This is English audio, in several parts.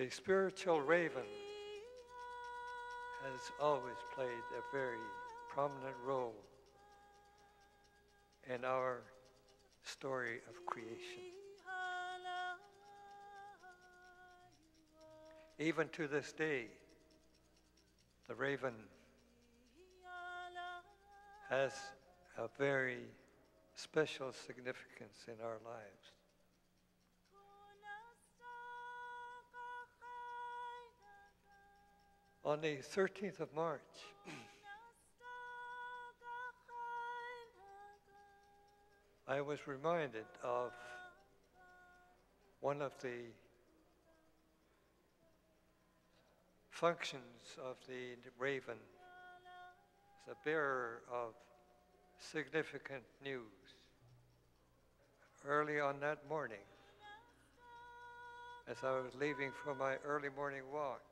The spiritual raven has always played a very prominent role in our story of creation. Even to this day, the raven has a very special significance in our lives. On the 13th of March, I was reminded of one of the functions of the raven a bearer of significant news. Early on that morning, as I was leaving for my early morning walk,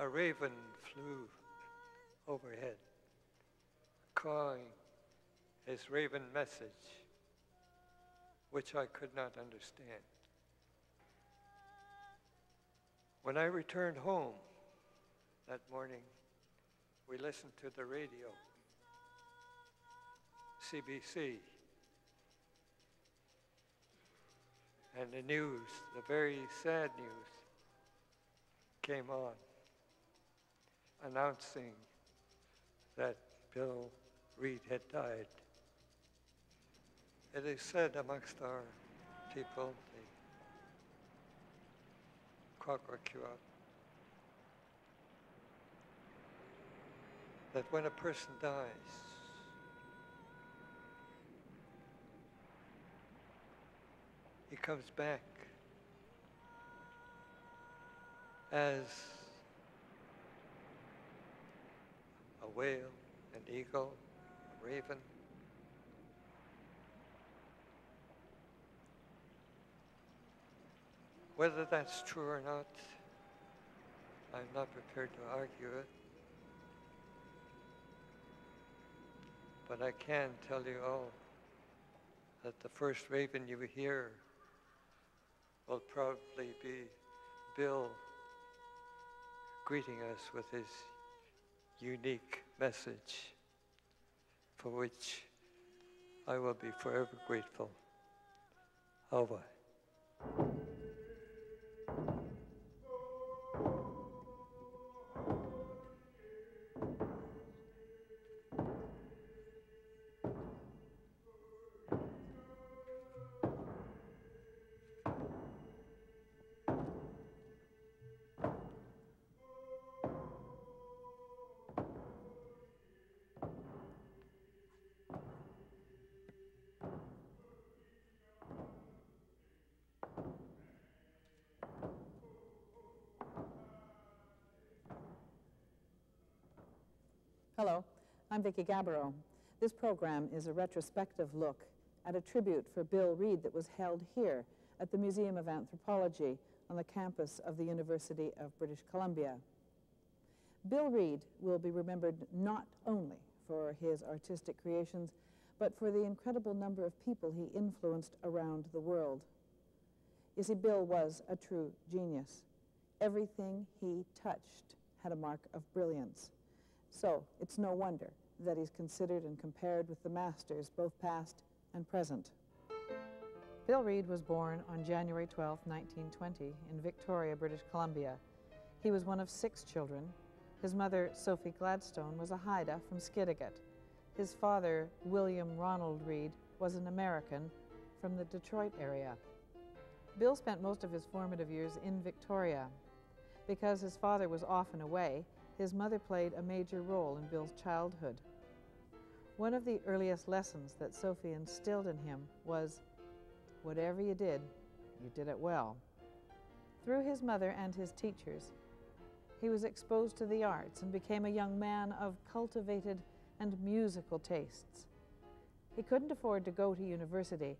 a raven flew overhead, crying his raven message, which I could not understand. When I returned home that morning, we listened to the radio, CBC, and the news, the very sad news, came on announcing that Bill Reid had died. It is said amongst our people, the Kwakwaka'wakw, that when a person dies, he comes back as a whale, an eagle, a raven. Whether that's true or not, I'm not prepared to argue it. But I can tell you all that the first raven you hear will probably be Bill greeting us with his unique message for which I will be forever grateful. Over. Hello, I'm Vicki Gabourot. This program is a retrospective look at a tribute for Bill Reid that was held here at the Museum of Anthropology on the campus of the University of British Columbia. Bill Reid will be remembered not only for his artistic creations, but for the incredible number of people he influenced around the world. You see, Bill was a true genius. Everything he touched had a mark of brilliance. So it's no wonder that he's considered and compared with the masters, both past and present. Bill Reid was born on January 12, 1920, in Victoria, British Columbia. He was one of six children. His mother, Sophie Gladstone, was a Haida from Skidegate. His father, William Ronald Reid, was an American from the Detroit area. Bill spent most of his formative years in Victoria. Because his father was often away, his mother played a major role in Bill's childhood. One of the earliest lessons that Sophie instilled in him was whatever you did, you did it well. Through his mother and his teachers, he was exposed to the arts and became a young man of cultivated and musical tastes. He couldn't afford to go to university,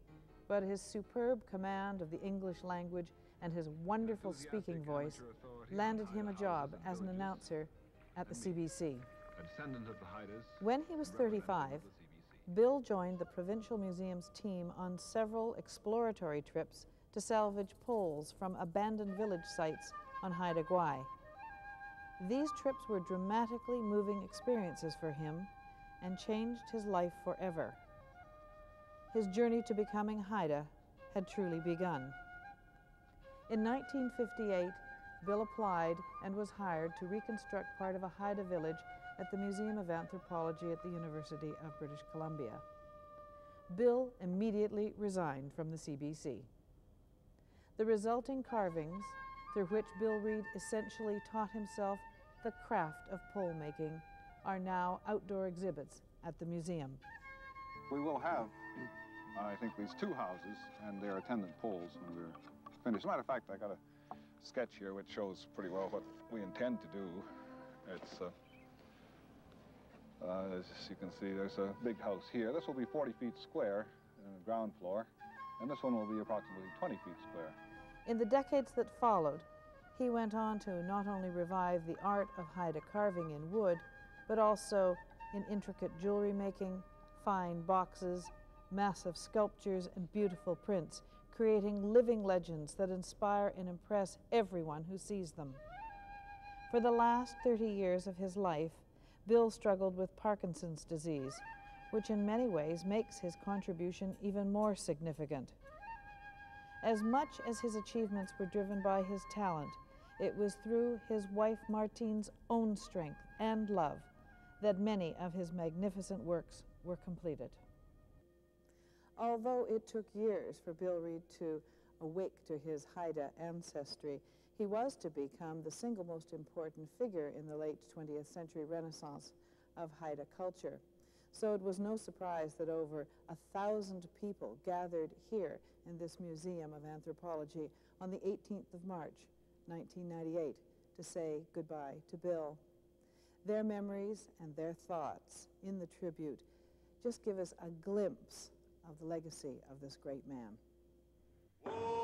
but his superb command of the English language and his wonderful speaking voice landed him a job as an announcer at the CBC. When he was 35, Bill joined the Provincial Museum's team on several exploratory trips to salvage poles from abandoned village sites on Haida Gwaii. These trips were dramatically moving experiences for him and changed his life forever. His journey to becoming Haida had truly begun. In 1958, Bill applied and was hired to reconstruct part of a Haida village at the Museum of Anthropology at the University of British Columbia. Bill immediately resigned from the CBC. The resulting carvings, through which Bill Reid essentially taught himself the craft of pole making, are now outdoor exhibits at the museum. We will have, I think, these two houses and their attendant poles when we're finished. As a matter of fact, I got a sketch here which shows pretty well what we intend to do. It's, uh, uh, as you can see, there's a big house here. This will be 40 feet square, uh, ground floor, and this one will be approximately 20 feet square. In the decades that followed, he went on to not only revive the art of Haida carving in wood, but also in intricate jewelry making, fine boxes, massive sculptures, and beautiful prints, creating living legends that inspire and impress everyone who sees them. For the last 30 years of his life, Bill struggled with Parkinson's disease, which in many ways makes his contribution even more significant. As much as his achievements were driven by his talent, it was through his wife Martine's own strength and love that many of his magnificent works were completed. Although it took years for Bill Reid to awake to his Haida ancestry, he was to become the single most important figure in the late 20th century renaissance of Haida culture. So it was no surprise that over a thousand people gathered here in this Museum of Anthropology on the 18th of March, 1998, to say goodbye to Bill. Their memories and their thoughts in the tribute just give us a glimpse of the legacy of this great man.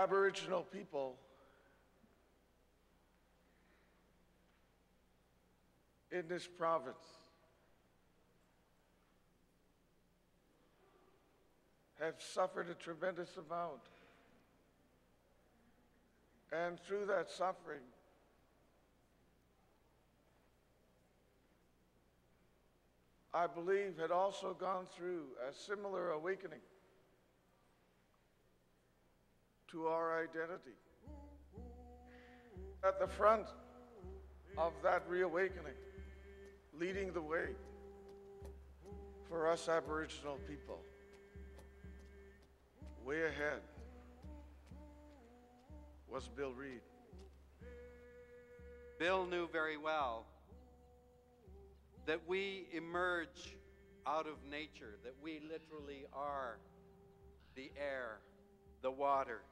Aboriginal people in this province have suffered a tremendous amount. And through that suffering, I believe had also gone through a similar awakening to our identity. At the front of that reawakening, leading the way for us Aboriginal people, way ahead was Bill Reid. Bill knew very well that we emerge out of nature, that we literally are the air, the water,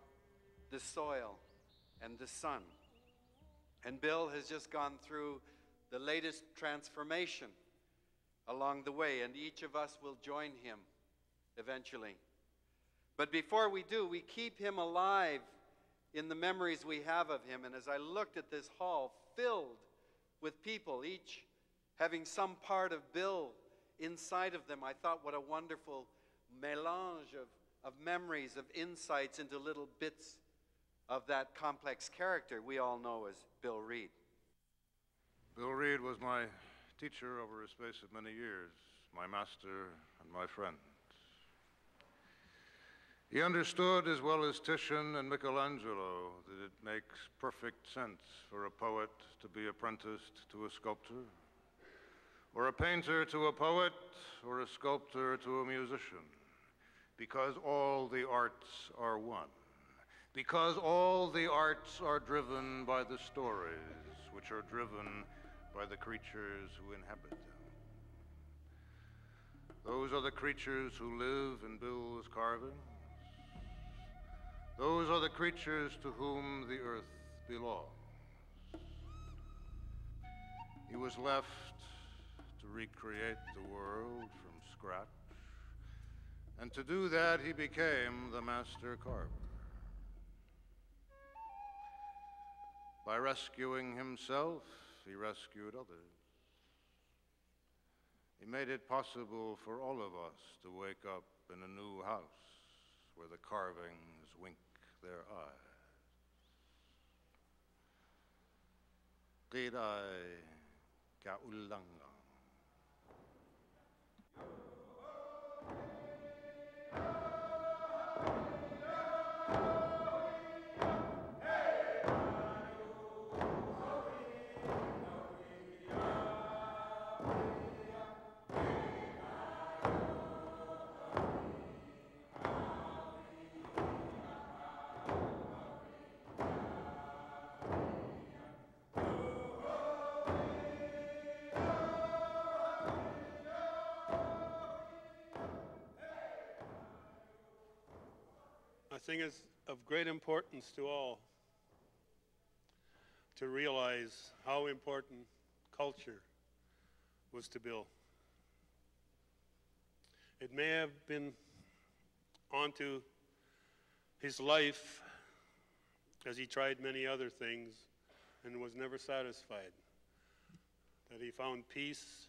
the soil, and the sun. And Bill has just gone through the latest transformation along the way, and each of us will join him eventually. But before we do, we keep him alive in the memories we have of him. And as I looked at this hall filled with people, each having some part of Bill inside of them, I thought what a wonderful melange of, of memories, of insights into little bits of that complex character we all know as Bill Reid. Bill Reid was my teacher over a space of many years, my master and my friend. He understood as well as Titian and Michelangelo that it makes perfect sense for a poet to be apprenticed to a sculptor, or a painter to a poet, or a sculptor to a musician, because all the arts are one because all the arts are driven by the stories, which are driven by the creatures who inhabit them. Those are the creatures who live in Bill's carvings. Those are the creatures to whom the earth belongs. He was left to recreate the world from scratch. And to do that, he became the master carver. By rescuing himself, he rescued others. He made it possible for all of us to wake up in a new house where the carvings wink their eyes. Think is of great importance to all to realize how important culture was to Bill. It may have been onto his life as he tried many other things and was never satisfied. That he found peace,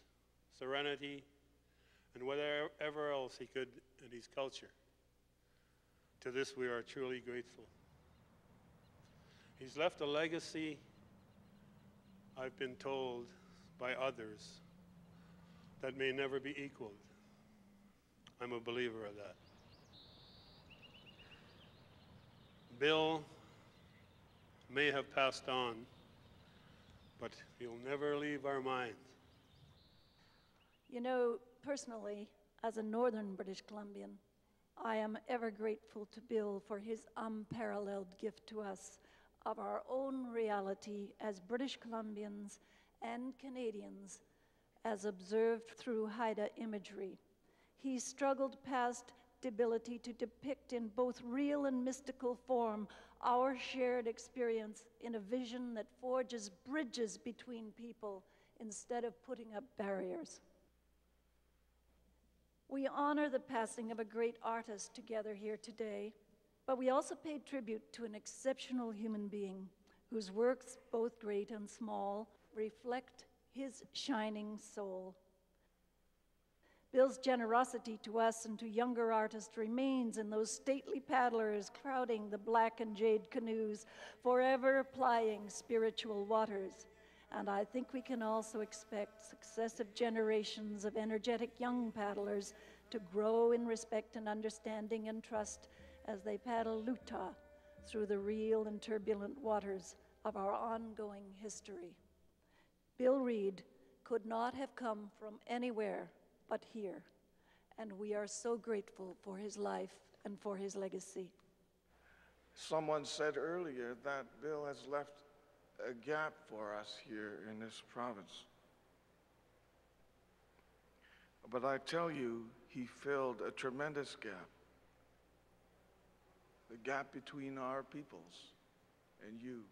serenity, and whatever else he could in his culture. To this, we are truly grateful. He's left a legacy, I've been told by others, that may never be equaled. I'm a believer of that. Bill may have passed on, but he'll never leave our minds. You know, personally, as a northern British Columbian, I am ever grateful to Bill for his unparalleled gift to us of our own reality as British Columbians and Canadians, as observed through Haida imagery. He struggled past the ability to depict in both real and mystical form our shared experience in a vision that forges bridges between people instead of putting up barriers. We honor the passing of a great artist together here today, but we also pay tribute to an exceptional human being whose works, both great and small, reflect his shining soul. Bill's generosity to us and to younger artists remains in those stately paddlers crowding the black and jade canoes, forever plying spiritual waters. And I think we can also expect successive generations of energetic young paddlers to grow in respect and understanding and trust as they paddle Lootaas through the real and turbulent waters of our ongoing history. Bill Reid could not have come from anywhere but here, and we are so grateful for his life and for his legacy. Someone said earlier that Bill has left a gap for us here in this province. But I tell you, he filled a tremendous gap. The gap between our peoples and you.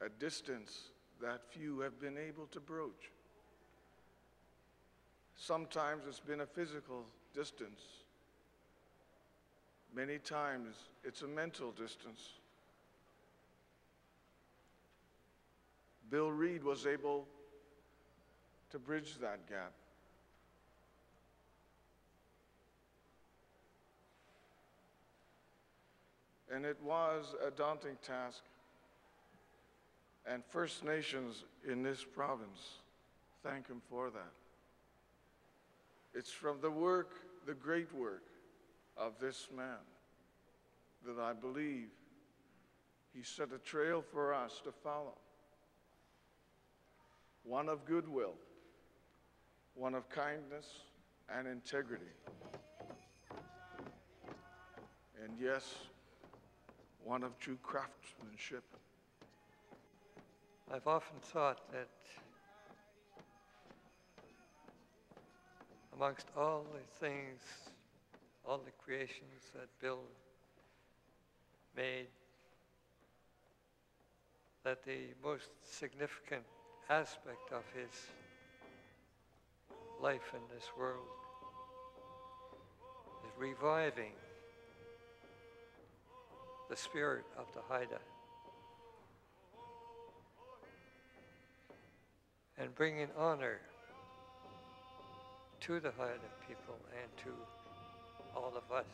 A distance that few have been able to broach. Sometimes it's been a physical distance. Many times it's a mental distance. Bill Reid was able to bridge that gap. And it was a daunting task. And First Nations in this province thank him for that. It's from the work, the great work of this man that I believe he set a trail for us to follow. One of goodwill, one of kindness and integrity. And yes, one of true craftsmanship. I've often thought that amongst all the things, all the creations that Bill made, that the most significant aspect of his life in this world is reviving the spirit of the Haida and bringing honor to the Haida people and to all of us.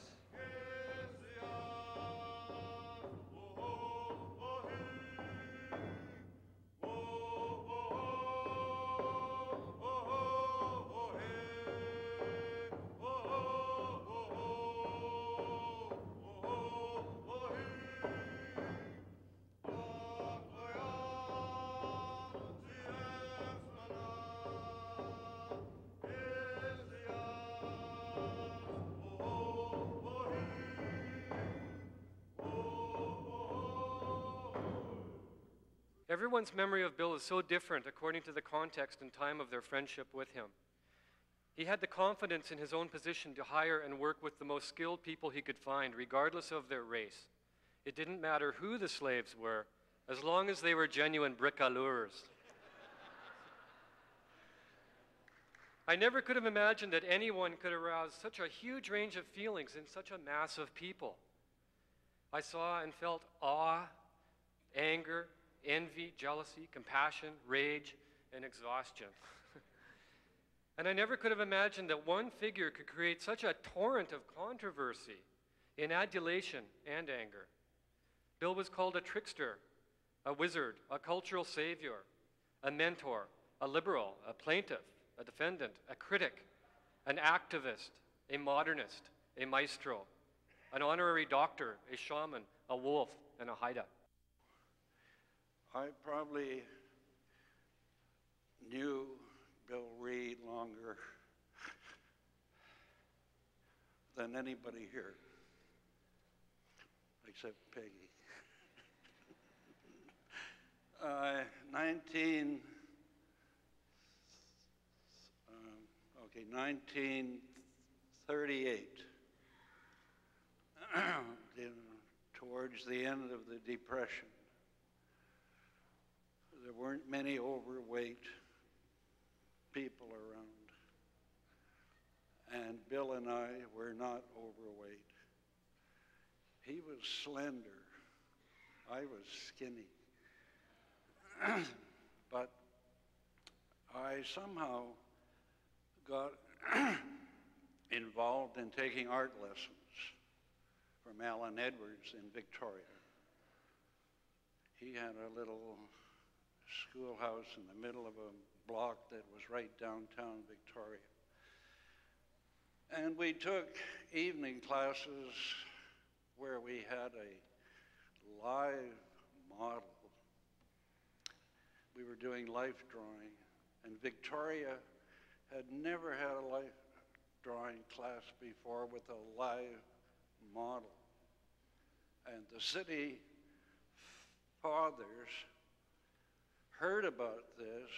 Everyone's memory of Bill is so different according to the context and time of their friendship with him. He had the confidence in his own position to hire and work with the most skilled people he could find, regardless of their race. It didn't matter who the slaves were, as long as they were genuine bricoleurs. I never could have imagined that anyone could arouse such a huge range of feelings in such a mass of people. I saw and felt awe, anger, envy, jealousy, compassion, rage, and exhaustion. and I never could have imagined that one figure could create such a torrent of controversy in adulation and anger. Bill was called a trickster, a wizard, a cultural savior, a mentor, a liberal, a plaintiff, a defendant, a critic, an activist, a modernist, a maestro, an honorary doctor, a shaman, a wolf, and a Haida. I probably knew Bill Reid longer than anybody here, except Peggy. uh, 19, um, okay, 1938, towards the end of the Depression there weren't many overweight people around. And Bill and I were not overweight. He was slender. I was skinny. but I somehow got involved in taking art lessons from Alan Edwards in Victoria. He had a little schoolhouse in the middle of a block that was right downtown Victoria. And we took evening classes where we had a live model. We were doing life drawing, and Victoria had never had a life drawing class before with a live model. And the city fathers heard about this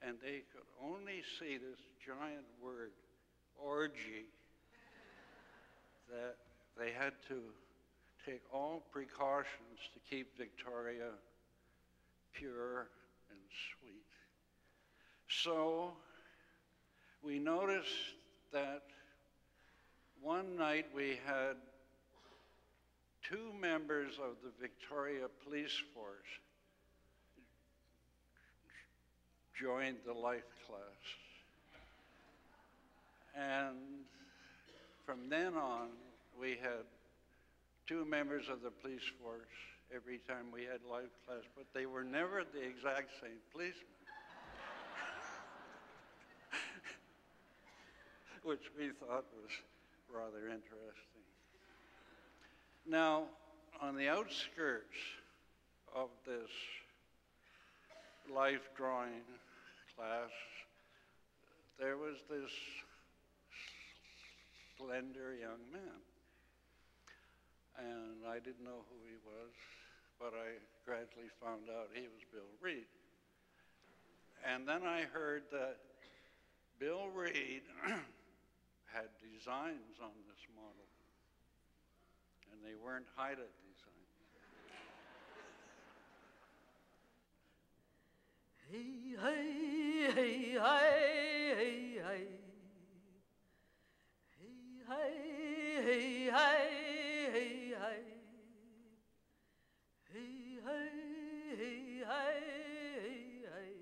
and they could only see this giant word, orgy, that they had to take all precautions to keep Victoria pure and sweet. So we noticed that one night we had two members of the Victoria Police Force joined the life class. And from then on, we had two members of the police force every time we had life class, but they were never the exact same policemen. Which we thought was rather interesting. Now, on the outskirts of this life drawing class, there was this slender young man. And I didn't know who he was, but I gradually found out he was Bill Reid. And then I heard that Bill Reid had designs on this model, and they weren't Haida designs. Hey, hey, hey, hey, hey, hey. Hey, hey, hey, hey, hey, hey. Hey, hey, hey, hey, hey.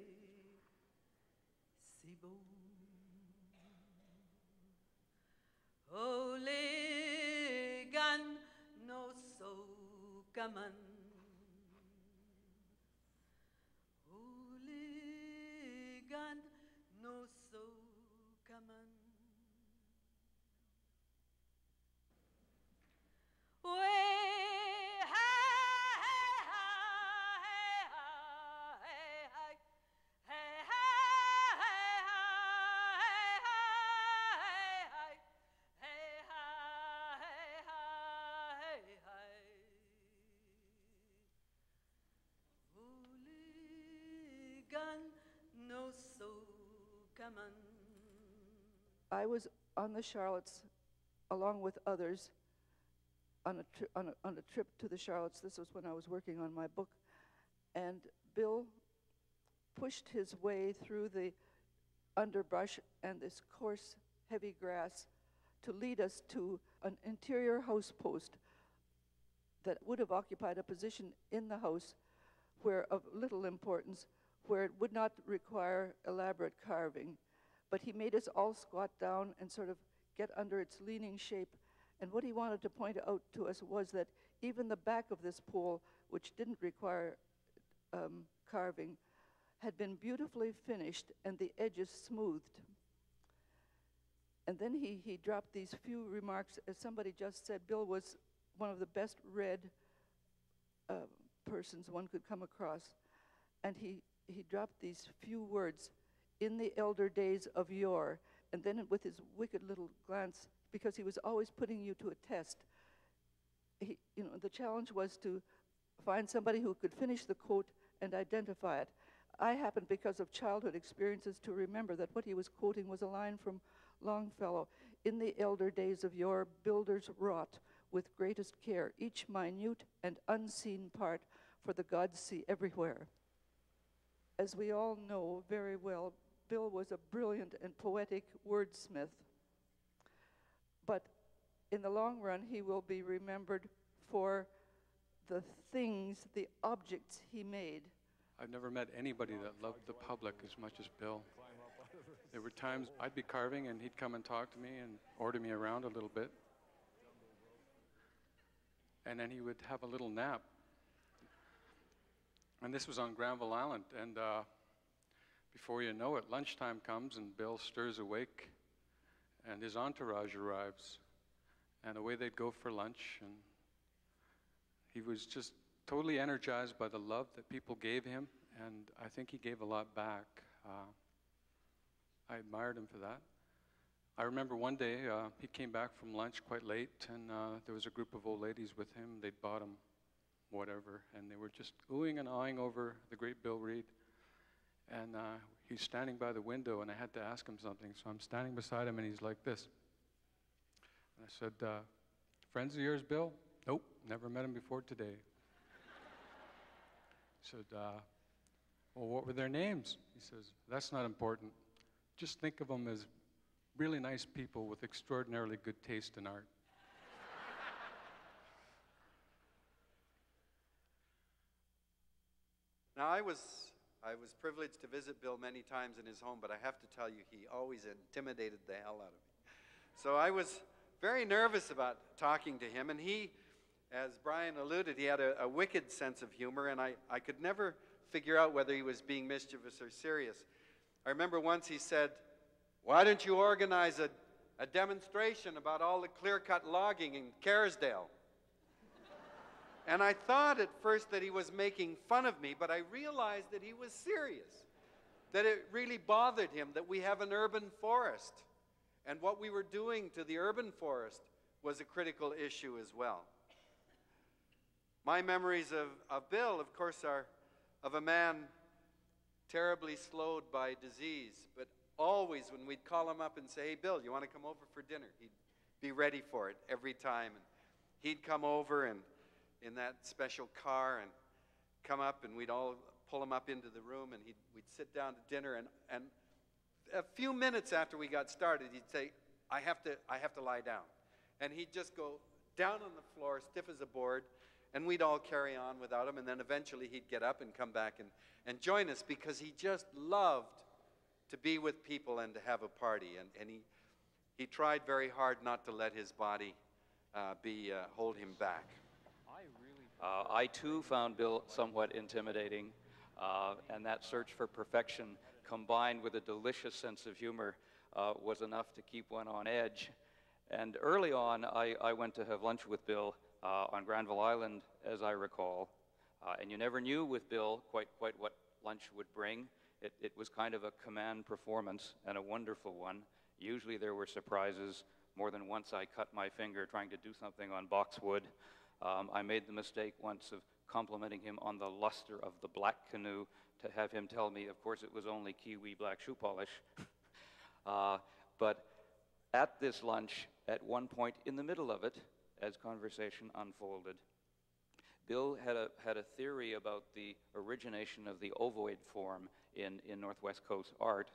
Sibo. Oligan no so kaman. Hooligan I was on the Charlottes along with others on a, tri- on, a, on a trip to the Charlottes. This was when I was working on my book. And Bill pushed his way through the underbrush and this coarse, heavy grass to lead us to an interior house post that would have occupied a position in the house where of little importance, where it would not require elaborate carving. But he made us all squat down and sort of get under its leaning shape. And what he wanted to point out to us was that even the back of this pool, which didn't require um, carving, had been beautifully finished and the edges smoothed. And then he, he dropped these few remarks. As somebody just said, Bill was one of the best read uh, persons one could come across. And he, he dropped these few words in the elder days of yore. And then with his wicked little glance, because he was always putting you to a test, he, you know, the challenge was to find somebody who could finish the quote and identify it. I happened, because of childhood experiences, to remember that what he was quoting was a line from Longfellow In the elder days of yore, builders wrought with greatest care each minute and unseen part, for the gods see everywhere. As we all know very well, Bill was a brilliant and poetic wordsmith. In the long run, he will be remembered for the things, the objects he made. I've never met anybody that loved the public as much as Bill. There were times I'd be carving and he'd come and talk to me and order me around a little bit. And then he would have a little nap. And this was on Granville Island. And uh, before you know it, lunchtime comes and Bill stirs awake and his entourage arrives. And away they'd go for lunch. And he was just totally energized by the love that people gave him. And I think he gave a lot back. Uh, I admired him for that. I remember one day uh, he came back from lunch quite late, and uh, there was a group of old ladies with him. They'd bought him whatever, and they were just oohing and awing over the great Bill Reid. And uh, he's standing by the window, and I had to ask him something. So I'm standing beside him, and he's like this. And I said, uh, Friends of yours, Bill? Nope, never met him before today. He said, uh, Well, what were their names? He says, That's not important. Just think of them as really nice people with extraordinarily good taste in art. Now, I was, I was privileged to visit Bill many times in his home, but I have to tell you, he always intimidated the hell out of me. So I was very nervous about talking to him, and he, as Brian alluded, he had a, a wicked sense of humor, and I, I could never figure out whether he was being mischievous or serious. I remember once he said, Why don't you organize a, a demonstration about all the clear cut logging in Kerrisdale? And I thought at first that he was making fun of me, but I realized that he was serious, that it really bothered him that we have an urban forest. And what we were doing to the urban forest was a critical issue as well. My memories of, of Bill, of course, are of a man terribly slowed by disease, but always, when we'd call him up and say, Hey, Bill, you want to come over for dinner? He'd be ready for it every time. And he'd come over and in that special car and come up, and we'd all pull him up into the room, and he'd, we'd sit down to dinner. And, and a few minutes after we got started, he'd say, I have, to, I have to lie down. And he'd just go down on the floor, stiff as a board, and we'd all carry on without him. And then eventually he'd get up and come back and, and join us because he just loved to be with people and to have a party. And, and he, he tried very hard not to let his body uh, be, uh, hold him back. Uh, I too found Bill somewhat intimidating, uh, and that search for perfection combined with a delicious sense of humor uh, was enough to keep one on edge. And early on, I, I went to have lunch with Bill uh, on Granville Island, as I recall. Uh, and you never knew with Bill quite, quite what lunch would bring. It, it was kind of a command performance and a wonderful one. Usually there were surprises. More than once I cut my finger trying to do something on boxwood. Um, I made the mistake once of complimenting him on the luster of the black canoe to have him tell me, of course, it was only Kiwi black shoe polish. uh, but at this lunch, at one point in the middle of it, as conversation unfolded, Bill had a, had a theory about the origination of the ovoid form in, in Northwest Coast art,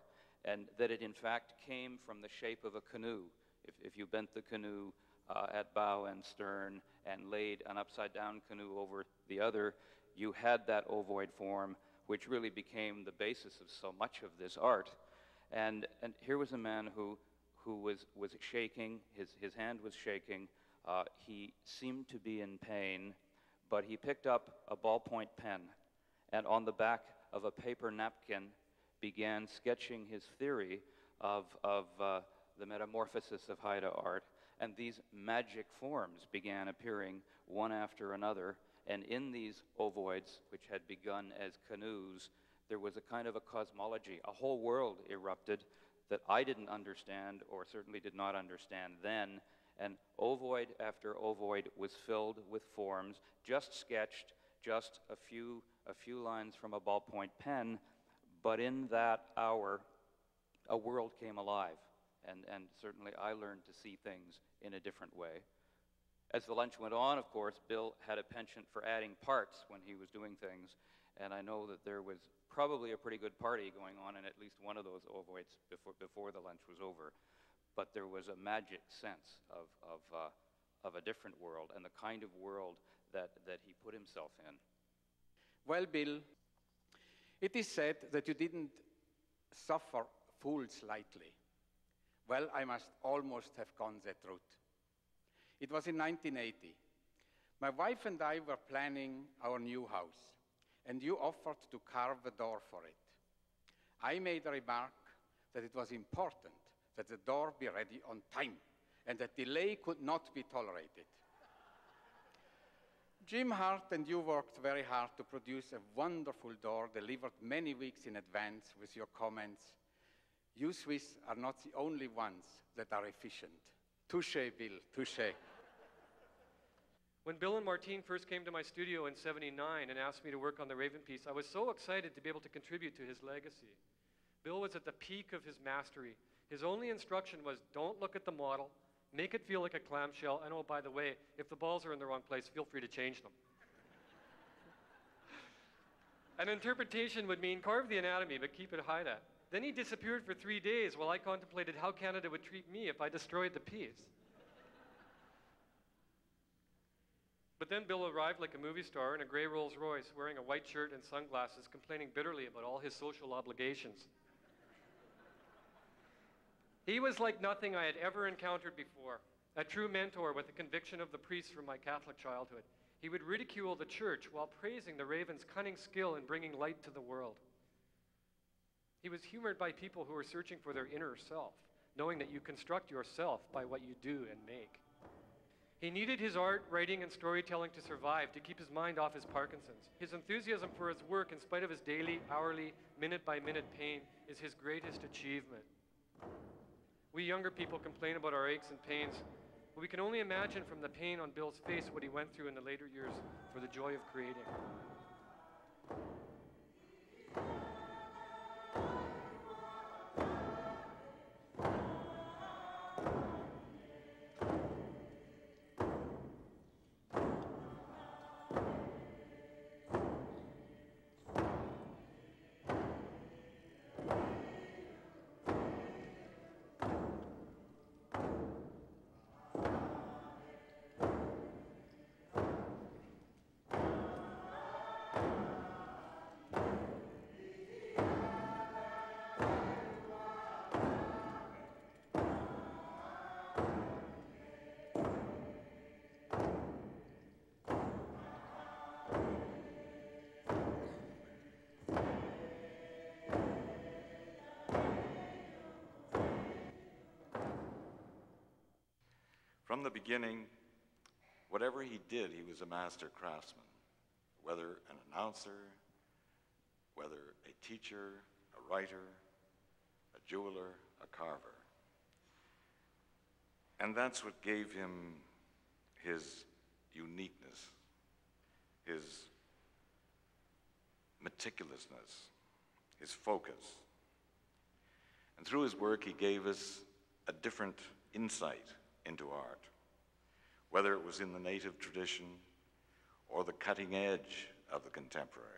and that it in fact came from the shape of a canoe. If, if you bent the canoe uh, at bow and stern and laid an upside down canoe over the other, you had that ovoid form, which really became the basis of so much of this art. And, and here was a man who, who was, was shaking, his, his hand was shaking, uh, he seemed to be in pain, but he picked up a ballpoint pen and on the back of a paper napkin began sketching his theory of, of uh, the metamorphosis of Haida art and these magic forms began appearing one after another. And in these ovoids, which had begun as canoes, there was a kind of a cosmology. A whole world erupted that I didn't understand, or certainly did not understand then. And ovoid after ovoid was filled with forms, just sketched, just a few, a few lines from a ballpoint pen. But in that hour, a world came alive and, and certainly I learned to see things in a different way. As the lunch went on, of course, Bill had a penchant for adding parts when he was doing things, and I know that there was probably a pretty good party going on in at least one of those ovoids before, before the lunch was over. But there was a magic sense of, of, uh, of a different world and the kind of world that, that he put himself in. Well, Bill, it is said that you didn't suffer fools lightly. Well, I must almost have gone that route. It was in 1980. My wife and I were planning our new house, and you offered to carve a door for it. I made a remark that it was important that the door be ready on time and that delay could not be tolerated. Jim Hart and you worked very hard to produce a wonderful door delivered many weeks in advance with your comments you Swiss are not the only ones that are efficient. Touche, Bill, touche. When Bill and Martine first came to my studio in 79 and asked me to work on the Raven piece, I was so excited to be able to contribute to his legacy. Bill was at the peak of his mastery. His only instruction was don't look at the model, make it feel like a clamshell, and oh, by the way, if the balls are in the wrong place, feel free to change them. An interpretation would mean carve the anatomy, but keep it Haida. Then he disappeared for three days while I contemplated how Canada would treat me if I destroyed the piece. But then Bill arrived like a movie star in a gray Rolls Royce, wearing a white shirt and sunglasses, complaining bitterly about all his social obligations. He was like nothing I had ever encountered before, a true mentor with the conviction of the priests from my Catholic childhood. He would ridicule the church while praising the raven's cunning skill in bringing light to the world. He was humored by people who were searching for their inner self, knowing that you construct yourself by what you do and make. He needed his art, writing, and storytelling to survive, to keep his mind off his Parkinson's. His enthusiasm for his work, in spite of his daily, hourly, minute by minute pain, is his greatest achievement. We younger people complain about our aches and pains, but we can only imagine from the pain on Bill's face what he went through in the later years for the joy of creating. From the beginning, whatever he did, he was a master craftsman, whether an announcer, whether a teacher, a writer, a jeweler, a carver. And that's what gave him his uniqueness, his meticulousness, his focus. And through his work, he gave us a different insight into art, whether it was in the native tradition or the cutting edge of the contemporary,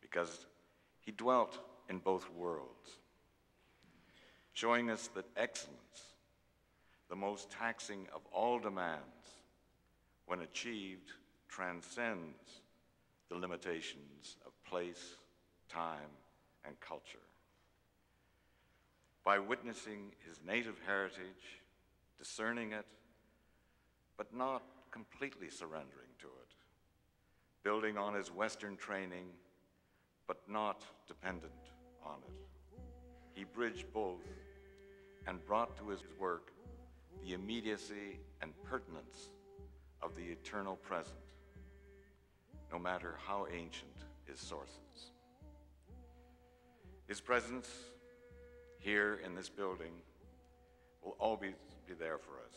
because he dwelt in both worlds, showing us that excellence, the most taxing of all demands, when achieved, transcends the limitations of place, time, and culture. By witnessing his native heritage, discerning it, but not completely surrendering to it, building on his Western training, but not dependent on it. He bridged both and brought to his work the immediacy and pertinence of the eternal present, no matter how ancient his sources. His presence here in this building will always be there for us.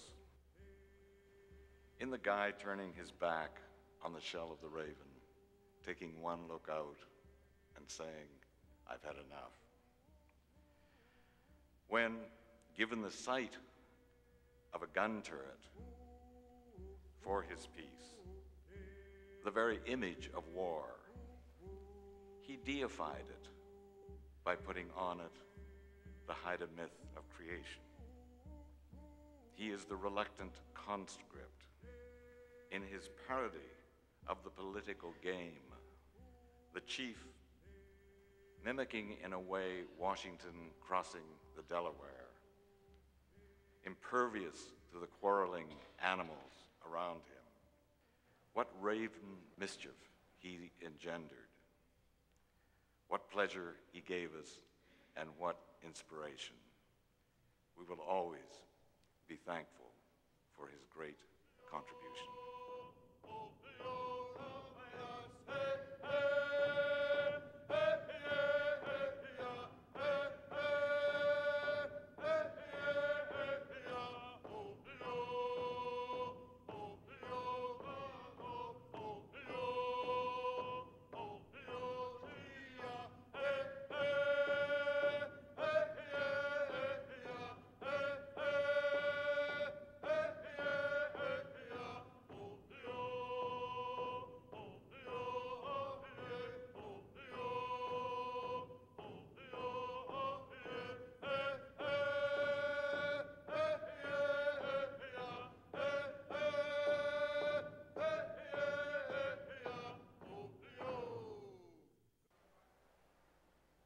In the guy turning his back on the shell of the raven, taking one look out and saying, I've had enough. When given the sight of a gun turret for his peace, the very image of war, he deified it by putting on it the Haida myth of creation. He is the reluctant conscript in his parody of the political game, the chief mimicking in a way Washington crossing the Delaware, impervious to the quarreling animals around him. What raven mischief he engendered. What pleasure he gave us, and what inspiration. We will always be thankful for his great contribution.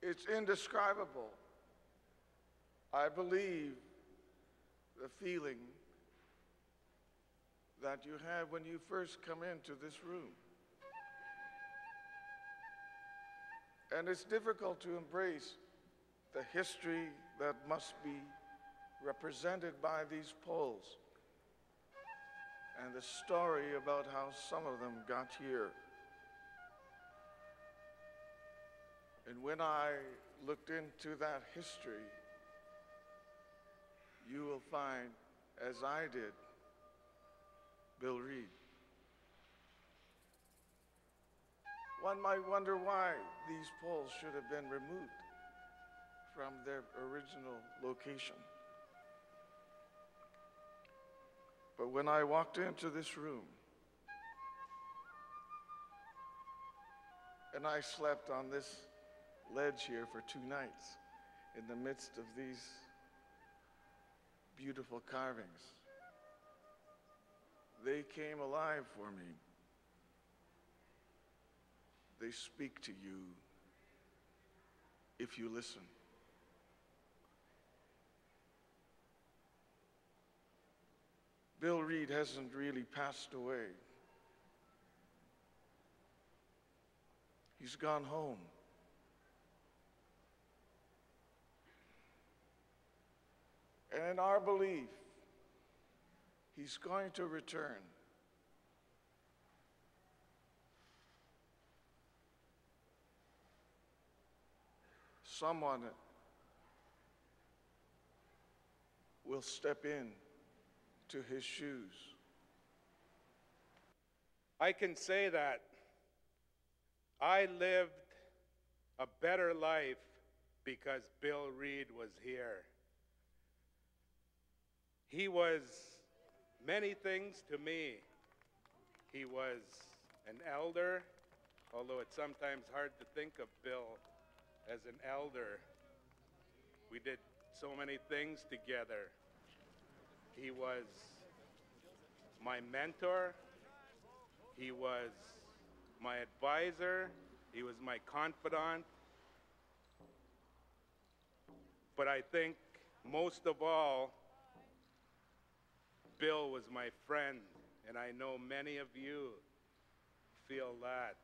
It's indescribable. I believe the feeling that you have when you first come into this room. And it's difficult to embrace the history that must be represented by these poles and the story about how some of them got here. When I looked into that history, you will find, as I did, Bill Reid. One might wonder why these poles should have been removed from their original location. But when I walked into this room and I slept on this ledge here for two nights in the midst of these beautiful carvings. They came alive for me. They speak to you if you listen. Bill Reid hasn't really passed away. He's gone home. And in our belief, He's going to return. Someone will step in to his shoes. I can say that I lived a better life because Bill Reid was here. He was many things to me. He was an elder, although it's sometimes hard to think of Bill as an elder. We did so many things together. He was my mentor. He was my advisor. He was my confidant. But I think most of all, Bill was my friend, and I know many of you feel that.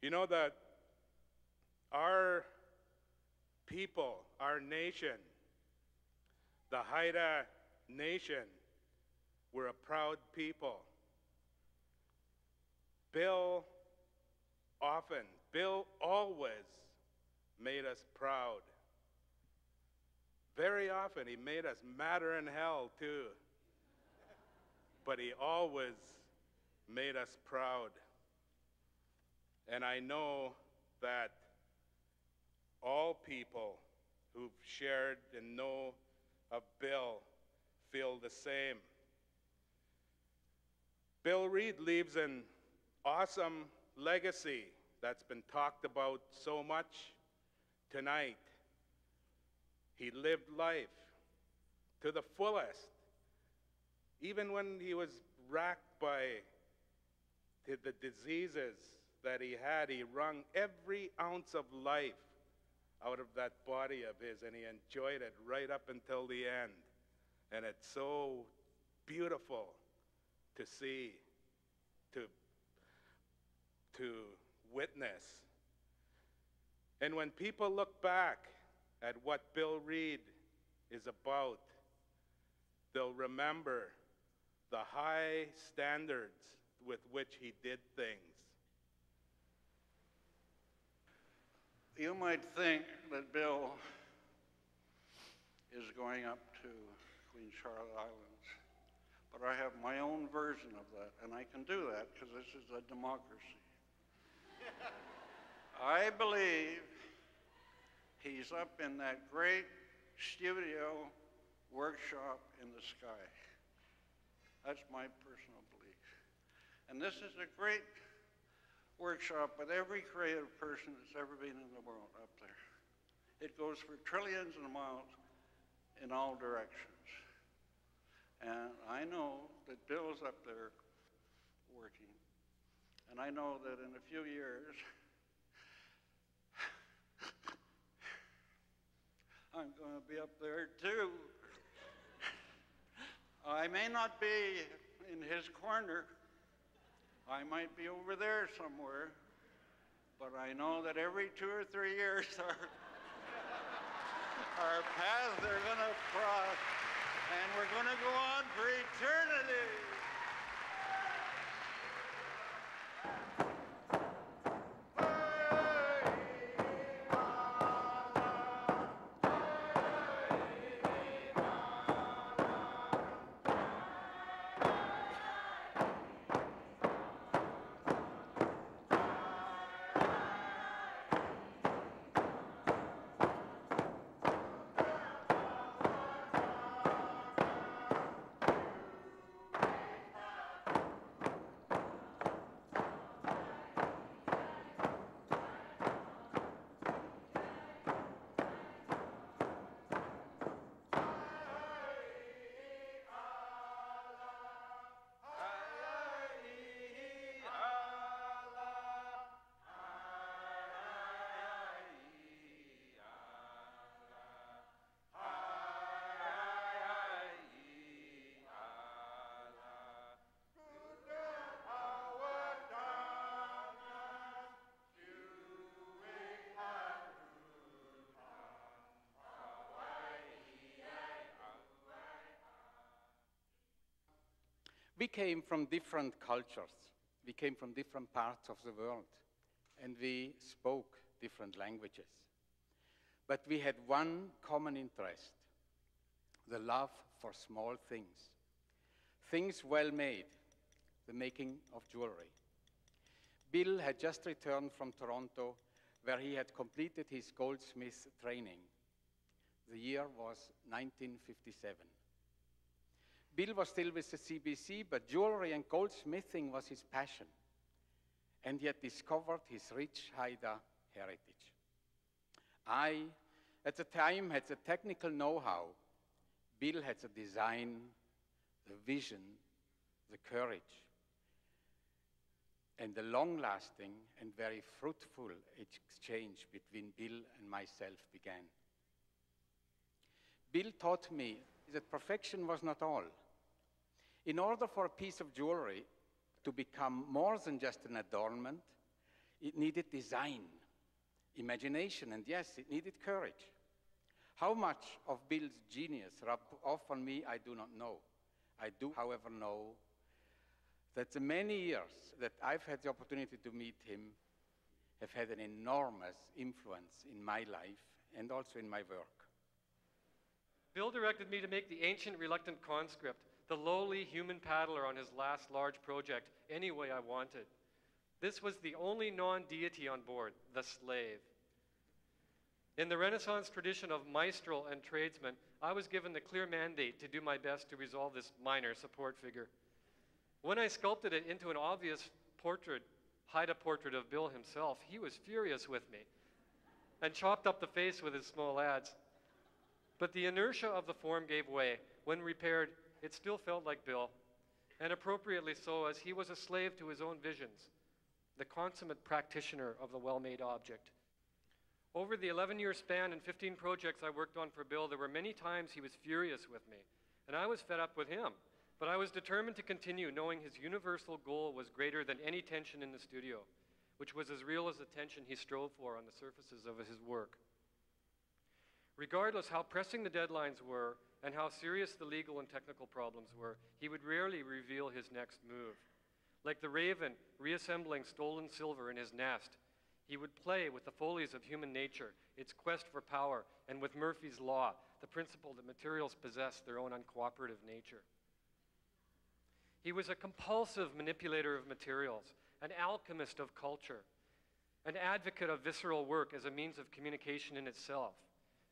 You know that our people, our nation, the Haida Nation, we're a proud people. Bill often, Bill always made us proud. Very often, he made us madder in hell, too. But he always made us proud. And I know that all people who've shared and know of Bill feel the same. Bill Reid leaves an awesome legacy that's been talked about so much tonight. He lived life to the fullest. Even when he was racked by the diseases that he had, he wrung every ounce of life out of that body of his and he enjoyed it right up until the end. And it's so beautiful to see, to, to witness. And when people look back at what Bill Reid is about, they'll remember the high standards with which he did things. You might think that Bill is going up to Queen Charlotte Islands, but I have my own version of that, and I can do that because this is a democracy. I believe he's up in that great studio workshop in the sky. That's my personal belief. And this is a great workshop with every creative person that's ever been in the world up there. It goes for trillions of miles in all directions. And I know that Bill's up there working. And I know that in a few years, I'm going to be up there too. I may not be in his corner, I might be over there somewhere, but I know that every two or three years our, our paths are going to cross and we're going to go on for eternity. We came from different cultures. We came from different parts of the world. And we spoke different languages. But we had one common interest the love for small things. Things well made, the making of jewelry. Bill had just returned from Toronto, where he had completed his goldsmith training. The year was 1957. Bill was still with the CBC, but jewelry and goldsmithing was his passion, and he had discovered his rich Haida heritage. I, at the time, had the technical know how. Bill had the design, the vision, the courage, and the long lasting and very fruitful exchange between Bill and myself began. Bill taught me that perfection was not all. In order for a piece of jewelry to become more than just an adornment, it needed design, imagination, and yes, it needed courage. How much of Bill's genius rubbed off on me, I do not know. I do, however, know that the many years that I've had the opportunity to meet him have had an enormous influence in my life and also in my work. Bill directed me to make the ancient reluctant conscript, the lowly human paddler on his last large project, any way I wanted. This was the only non deity on board, the slave. In the Renaissance tradition of maestral and tradesman, I was given the clear mandate to do my best to resolve this minor support figure. When I sculpted it into an obvious portrait, hide a portrait of Bill himself, he was furious with me and chopped up the face with his small adze. But the inertia of the form gave way. When repaired, it still felt like Bill, and appropriately so, as he was a slave to his own visions, the consummate practitioner of the well made object. Over the 11 year span and 15 projects I worked on for Bill, there were many times he was furious with me, and I was fed up with him. But I was determined to continue, knowing his universal goal was greater than any tension in the studio, which was as real as the tension he strove for on the surfaces of his work. Regardless how pressing the deadlines were and how serious the legal and technical problems were, he would rarely reveal his next move. Like the raven reassembling stolen silver in his nest, he would play with the follies of human nature, its quest for power, and with Murphy's Law, the principle that materials possess their own uncooperative nature. He was a compulsive manipulator of materials, an alchemist of culture, an advocate of visceral work as a means of communication in itself,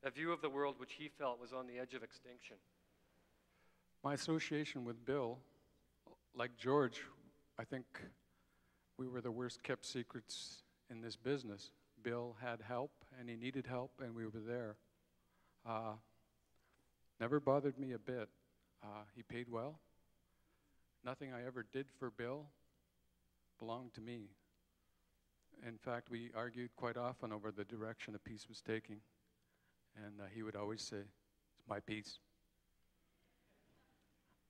a view of the world which he felt was on the edge of extinction. My association with Bill, like George, I think we were the worst kept secrets in this business. Bill had help and he needed help, and we were there. Uh, never bothered me a bit. Uh, he paid well. Nothing I ever did for Bill belonged to me. In fact, we argued quite often over the direction a piece was taking. And uh, he would always say, It's my piece.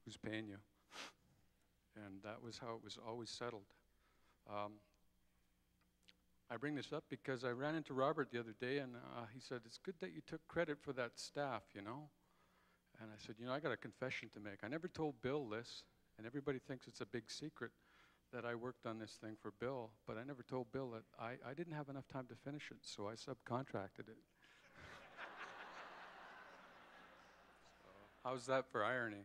Who's paying you? And that was how it was always settled. Um, I bring this up because I ran into Robert the other day and uh, he said, It's good that you took credit for that staff, you know? And I said, You know, I got a confession to make. I never told Bill this, and everybody thinks it's a big secret that I worked on this thing for Bill, but I never told Bill that I, I didn't have enough time to finish it, so I subcontracted it. How's that for irony?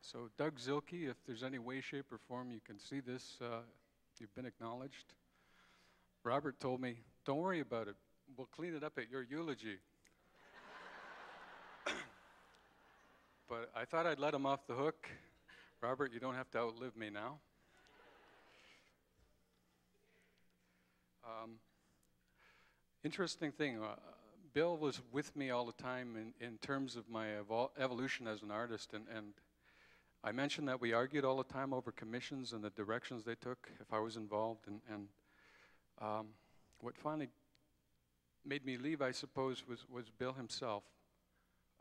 So, Doug Zilke, if there's any way, shape, or form you can see this, uh, you've been acknowledged. Robert told me, don't worry about it. We'll clean it up at your eulogy. but I thought I'd let him off the hook. Robert, you don't have to outlive me now. Um, interesting thing. Uh, Bill was with me all the time in, in terms of my evol- evolution as an artist, and, and I mentioned that we argued all the time over commissions and the directions they took if I was involved, and, and um, what finally made me leave, I suppose, was, was Bill himself.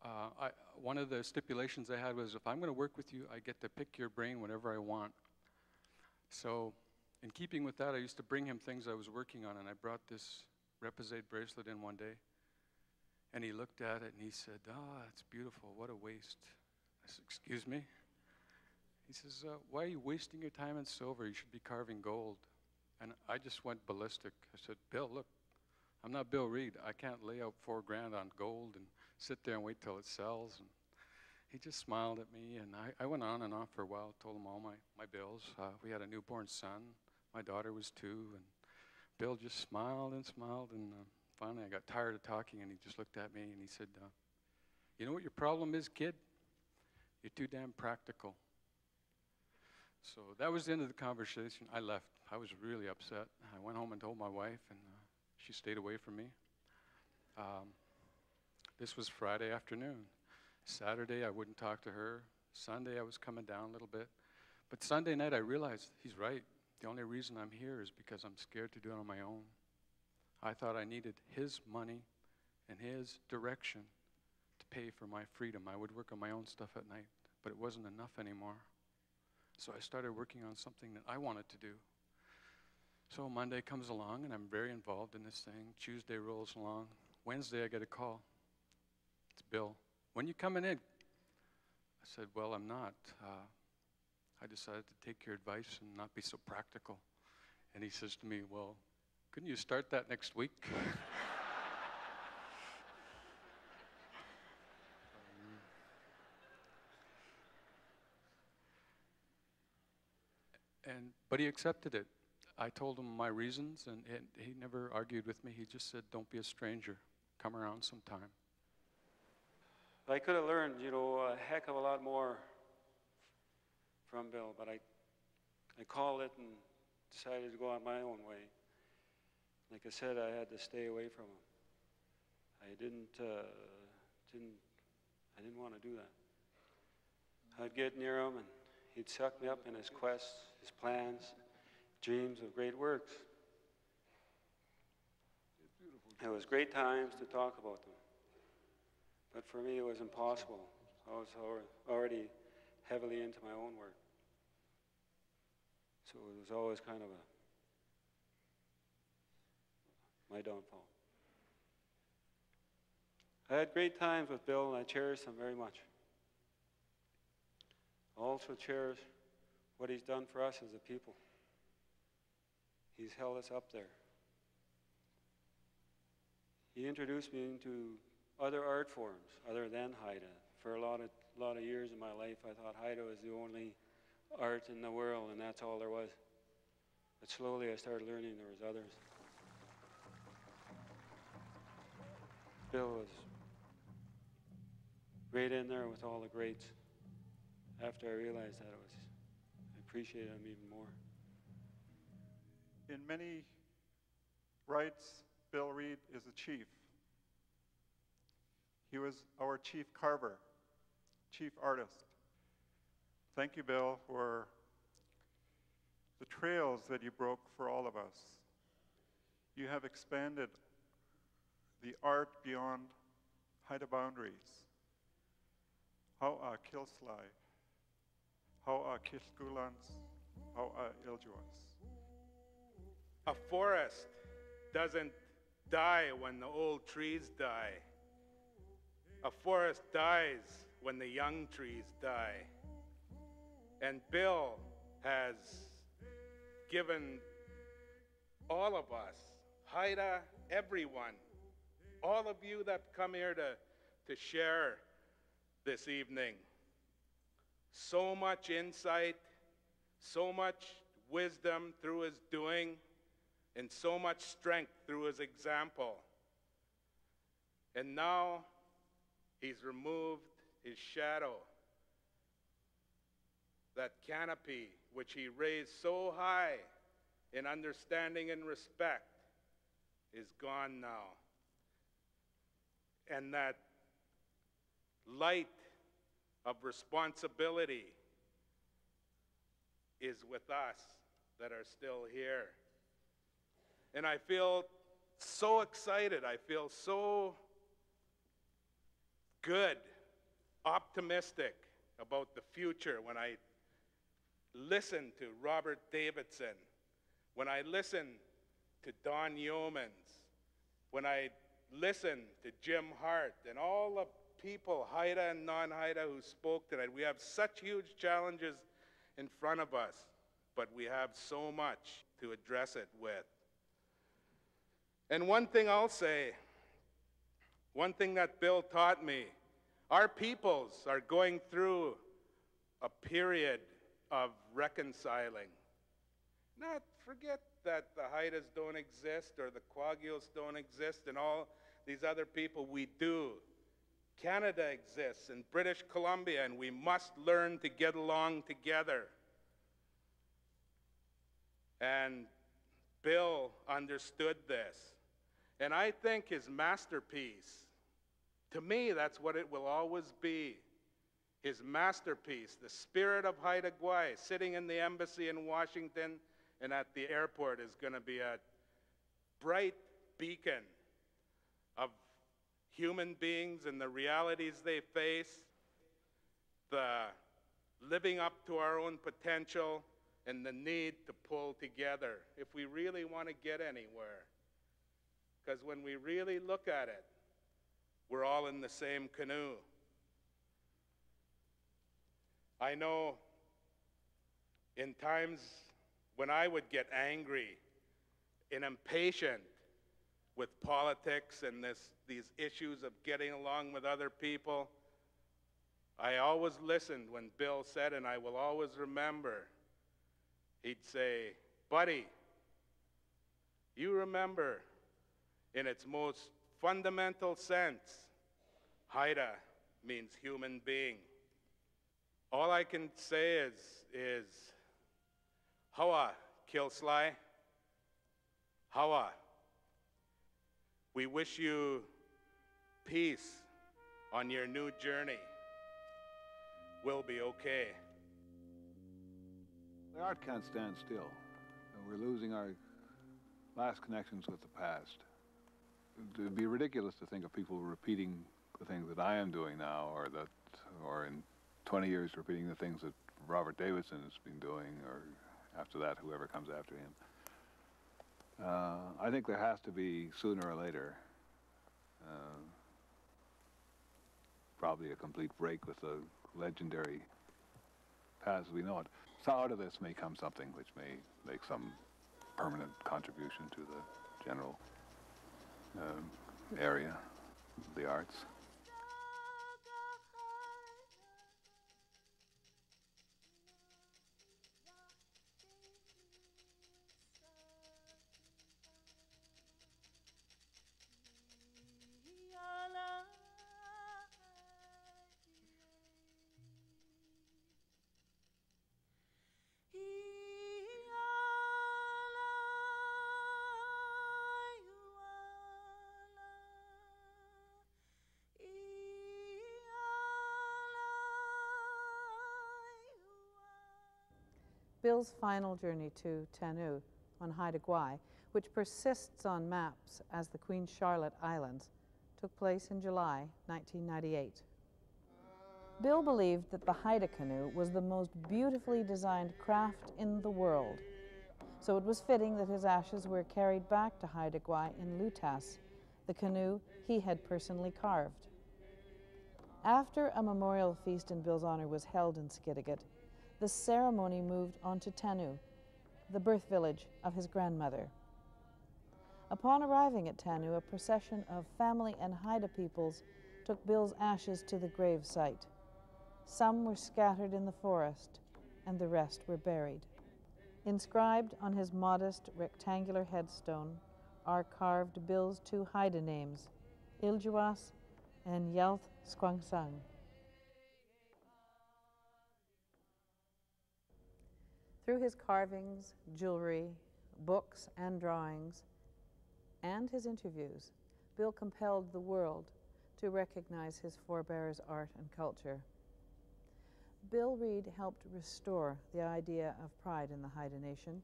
Uh, I, one of the stipulations I had was if I'm going to work with you, I get to pick your brain whenever I want. So, in keeping with that, I used to bring him things I was working on, and I brought this repoussé bracelet in one day. And he looked at it and he said, oh, it's beautiful. What a waste. I said, Excuse me? He says, uh, Why are you wasting your time in silver? You should be carving gold. And I just went ballistic. I said, Bill, look, I'm not Bill Reid. I can't lay out four grand on gold and sit there and wait till it sells. And he just smiled at me, and I, I went on and on for a while, told him all my, my bills. Uh, we had a newborn son. My daughter was two, and Bill just smiled and smiled, and uh, finally I got tired of talking, and he just looked at me and he said, uh, You know what your problem is, kid? You're too damn practical. So that was the end of the conversation. I left. I was really upset. I went home and told my wife, and uh, she stayed away from me. Um, this was Friday afternoon. Saturday, I wouldn't talk to her. Sunday, I was coming down a little bit. But Sunday night, I realized he's right. The only reason I'm here is because I'm scared to do it on my own. I thought I needed his money and his direction to pay for my freedom. I would work on my own stuff at night, but it wasn't enough anymore. So I started working on something that I wanted to do. So Monday comes along, and I'm very involved in this thing. Tuesday rolls along. Wednesday, I get a call. It's Bill. When you coming in? I said, Well, I'm not. Uh, I decided to take your advice and not be so practical. And he says to me, Well, couldn't you start that next week? um, and but he accepted it. I told him my reasons, and, and he never argued with me. He just said, "Don't be a stranger. Come around sometime." I could have learned, you know, a heck of a lot more from Bill, but I, I called it and decided to go on my own way. Like I said, I had to stay away from him. I didn't, uh, didn't, I didn't want to do that. I'd get near him and he'd suck me up in his quests, his plans, dreams of great works. It was great times to talk about them. But for me, it was impossible. I was already heavily into my own work. So it was always kind of a my downfall. I had great times with Bill, and I cherish him very much. I also cherish what he's done for us as a people. He's held us up there. He introduced me into other art forms other than Haida. For a lot of, lot of years in my life, I thought Haida was the only art in the world, and that's all there was. But slowly I started learning there was others. Bill was right in there with all the greats. After I realized that, it was, I appreciated him even more. In many rights, Bill Reid is a chief. He was our chief carver, chief artist. Thank you, Bill, for the trails that you broke for all of us. You have expanded the art beyond Haida boundaries. How are Kilslai? How are Kishkulans? How are Iljuas? A forest doesn't die when the old trees die. A forest dies when the young trees die. And Bill has given all of us, Haida, everyone, all of you that come here to, to share this evening, so much insight, so much wisdom through his doing, and so much strength through his example. And now He's removed his shadow. That canopy which he raised so high in understanding and respect is gone now. And that light of responsibility is with us that are still here. And I feel so excited. I feel so good, optimistic about the future when I listen to Robert Davidson, when I listen to Don Yeomans, when I listen to Jim Hart and all the people, Haida and non Haida, who spoke tonight. We have such huge challenges in front of us, but we have so much to address it with. And one thing I'll say, one thing that Bill taught me, our peoples are going through a period of reconciling. Not forget that the Haidas don't exist or the Quagils don't exist and all these other people we do. Canada exists and British Columbia, and we must learn to get along together. And Bill understood this. And I think his masterpiece, to me, that's what it will always be. His masterpiece, the spirit of Haida Gwaii, sitting in the embassy in Washington and at the airport, is going to be a bright beacon of human beings and the realities they face, the living up to our own potential, and the need to pull together if we really want to get anywhere. Because when we really look at it, we're all in the same canoe. I know in times when I would get angry and impatient with politics and this, these issues of getting along with other people, I always listened when Bill said, and I will always remember, he'd say, Buddy, you remember in its most fundamental sense, Haida means human being. All I can say is, is Hawa, Kilslai. Hawa. We wish you peace on your new journey. We'll be okay. The art can't stand still. We're losing our last connections with the past. It would be ridiculous to think of people repeating the things that I am doing now, or that, or in 20 years repeating the things that Robert Davidson has been doing, or after that, whoever comes after him. Uh, I think there has to be, sooner or later, uh, probably a complete break with the legendary paths we know it. So out of this may come something which may make some permanent contribution to the general um, area, the arts. Bill's final journey to Tanu on Haida Gwaii, which persists on maps as the Queen Charlotte Islands, took place in July 1998. Bill believed that the Haida canoe was the most beautifully designed craft in the world, so it was fitting that his ashes were carried back to Haida Gwaii in Lootaas, the canoe he had personally carved. After a memorial feast in Bill's honor was held in Skidegate, the ceremony moved on to Tanu, the birth village of his grandmother. Upon arriving at Tanu, a procession of family and Haida peoples took Bill's ashes to the grave site. Some were scattered in the forest, and the rest were buried. Inscribed on his modest rectangular headstone are carved Bill's two Haida names, Iljuas and Yelth Squangsang. Through his carvings, jewelry, books, and drawings, and his interviews, Bill compelled the world to recognize his forebears' art and culture. Bill Reid helped restore the idea of pride in the Haida Nation.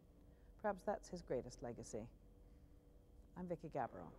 Perhaps that's his greatest legacy. I'm Vicki Gabbro.